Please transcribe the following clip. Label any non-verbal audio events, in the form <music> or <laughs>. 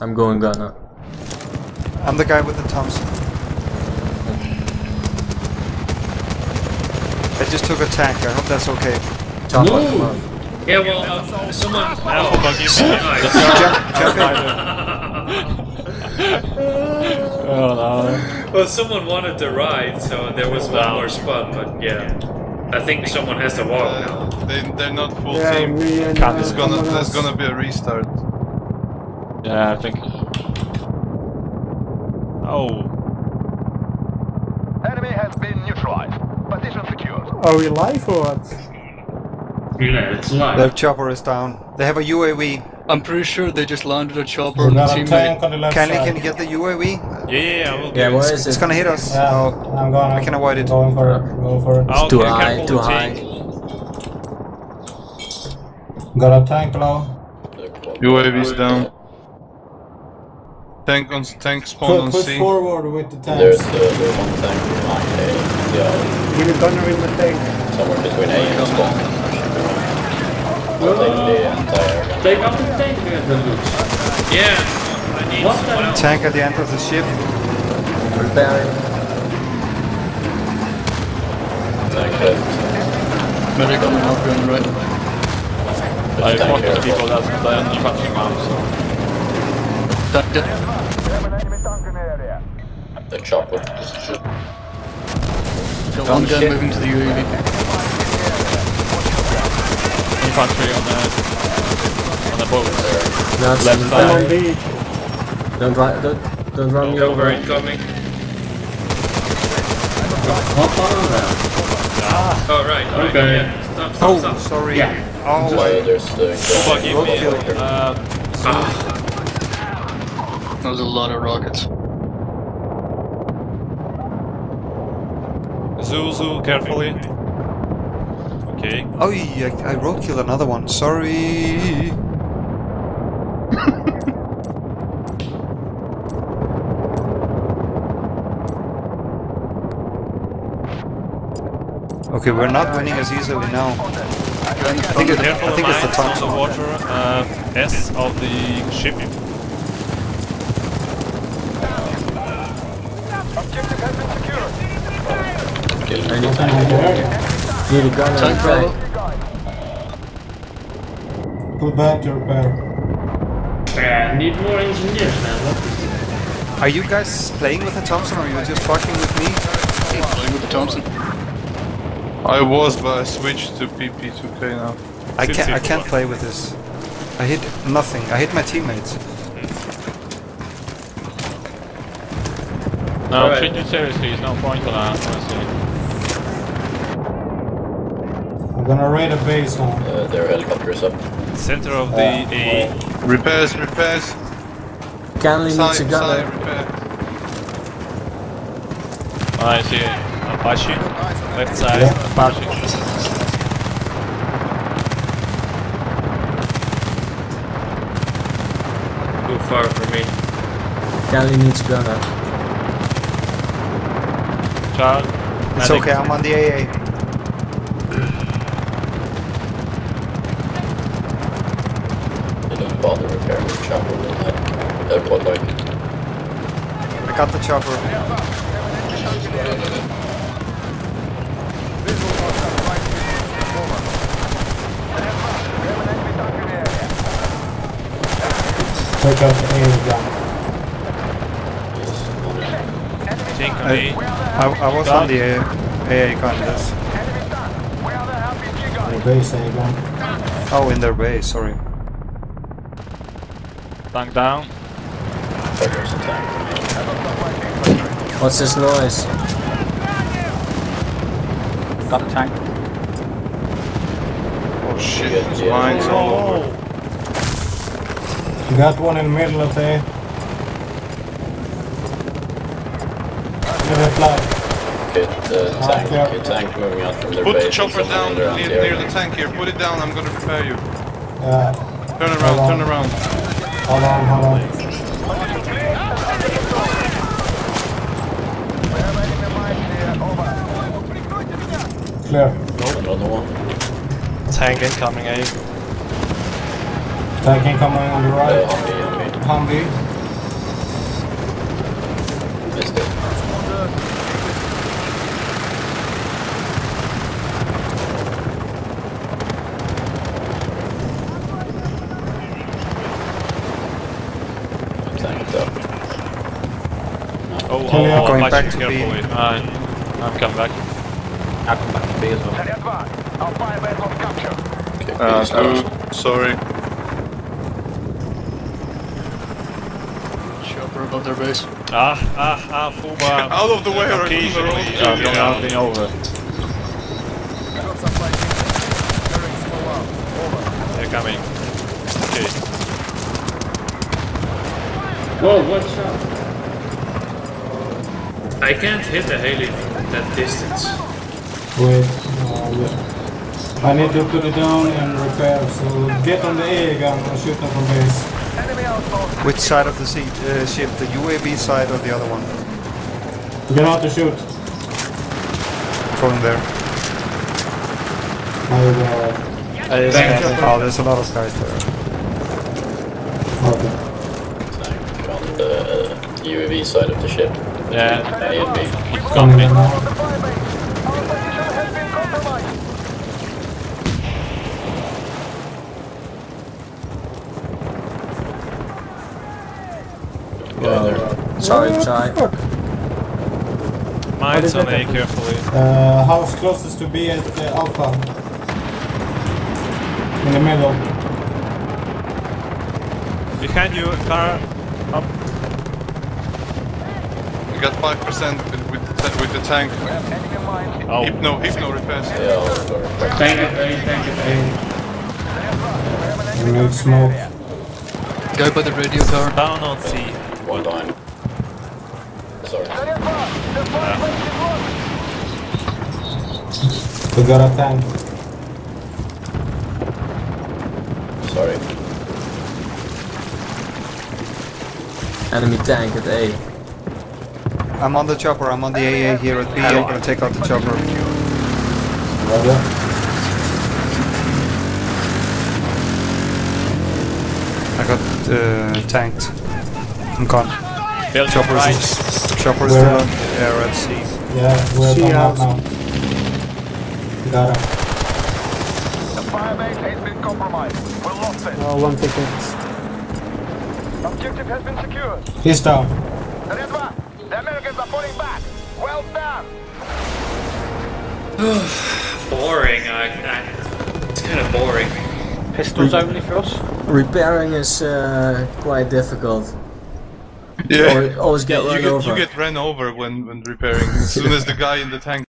I'm going Ghana. I'm the guy with the Thompson. I just took a tank. I hope that's okay. Chopper, come on. Yeah, well, uh, someone. Alpha buggy <laughs> Nice. Jump, jump in. Oh no. Well, someone wanted to ride, so there was one more spot, but yeah. I think someone has to walk now. Uh, they, they're not full Yeah, team. me and Can't- uh, There's gonna, there's gonna be a restart. Yeah, I think. Oh. Enemy has been neutralized. Position secured. Are we live or what? Yeah, it's live. Their chopper is down. They have a UAV. I'm pretty sure they just landed a chopper We on the got a teammate. tank on the left Kenny, side. can you get the UAV? Yeah, yeah, I will Yeah, do where it. is It's it? gonna hit us. Yeah, Oh, I'm going. I can avoid it. Going for it. Go for it. Oh, Too okay, high, too high. tank. Got a tank below. UAV's down. Tank on tank spawn Put, on push C. forward with the tanks. There's, uh, there's one tank behind A. Yeah, With the gunner in the tank. somewhere between A and spawn. I'll take the entire. Take out the tank, uh, the loot. Yeah, I need What someone else. tank at the end of the ship. Preparing. Tank dead. Medic on the gun, right? I There's a tank fought here. with people that that you can't him out, so. Tank dead. We have an enemy tank in the area. The chopper. Got one gun moving to the UAV. Infantry on the on the boat. Not Left side. Don't, ri- don't, don't run me Over over. incoming. Hop on there. Oh, right, right, Okay. yeah. Stop, stop, Oh, sorry. Yeah. Oh, So there's the Full buggy me. Uh, That was a lot of rockets. Zuzu, carefully. Okay. oh, yeah, I roadkill another one. Sorry. Okay, we're not winning as easily now. I think, it, I think it's the mines on the water. Uh, S of the ship. Objective has been secured. Need a gun on Tank the Bravo. Put back to repair. Yeah, need more engineers, man. Are you guys playing with the Thompson or are you just fucking with me? I'm Playing with the Thompson. I was, but I switched to PP2K now. I can't, I can't play with this. I hit nothing. I hit my teammates. No, Alright. treat it seriously. it's no point on that. Honestly. I'm gonna raid a base now. Uh, their helicopter is up. Center of the A. Repairs, repairs. Canley needs a Side, gunner. I see Apache. Left side. Yeah. Apache. too far for me? Canley needs a gunner. Child. It's okay, I'm on the AA. Don't bother repairing the chopper with that. They're like I got the chopper. Take out the air gun. Think on I, A. I, I was on the AA, AA contest. The base air gun. Oh, in their base, sorry. Tank down. there's a tank. What's this noise? Got a tank. Oh shit, Yeah, there's yeah. mines all over. You got one in the middle of the. Give it flag. Okay, the tank, yeah. okay, tank moving out from their Put base. the chopper down near, near the tank here. Put it down, I'm gonna repair you. Yeah. Turn around, turn around. Hold on, hold on. Clear. Another one. Tank incoming A. Tank incoming on the right. on me, on me. Humvee. Missed it. Oh, Can we oh, oh, Going I'm back to B. carefully. Uh, I'm coming back. I'll come back to B as well. Stay advanced. Our firebase was captured. Okay, Uh, please, guys. uh, sorry. Chopper above their base. Ah, ah, ah, full bar. <laughs> Out of the way, or Okay, on the road. ja, vi har over. They're coming. Okay. Whoa, watch out. I can't hit the heli from that distance. Wait. Uh, yeah. I need to put it down and repair, so get on the A gun and shoot them from base. Enemy outpost. Which side of the seat, uh, ship? The UAV side or the other one? You know how to shoot. From there. I will. Oh, there's a lot of guys there. Okay. Tank on the UAV side of the ship. Yeah, A and B. keep Coming coming. in now. The firebase. Our position has been compromised. Guy. Sorry, sorry. Mine's on A carefully. Uh, house closest to B at uh, Alpha. In the middle. Behind you, car. Up. We got 5% with, with, the ta- with the tank. Enemy mines. Oh, Hypno, hypno repairs. Yeah, I'll go. Tank it A, tank it A. We need smoke. Guy by the radio tower. down on C. One line. Sorry. Stay advanced. The firebase is lost. We got a tank. Sorry. Enemy tank at A. I'm on the chopper. I'm on the AA here at B. I'm gonna take out the chopper. I got uh, tanked. I'm gone. Build Chopper's right. Chopper's Where still at? on air at sea. Yeah, we're See coming ya. out now. Got him. The firebase has been compromised. We lost it. Oh, one ticket. Objective has been secured. He's down. Stay advanced. The Americans are falling back. Well done. <sighs> Boring. I, I, it's kind of boring. Pistols only for us? Repairing is uh, quite difficult. Yeah. Always, always get you, run get, over. you get ran over when, when repairing. As soon as the guy in the tank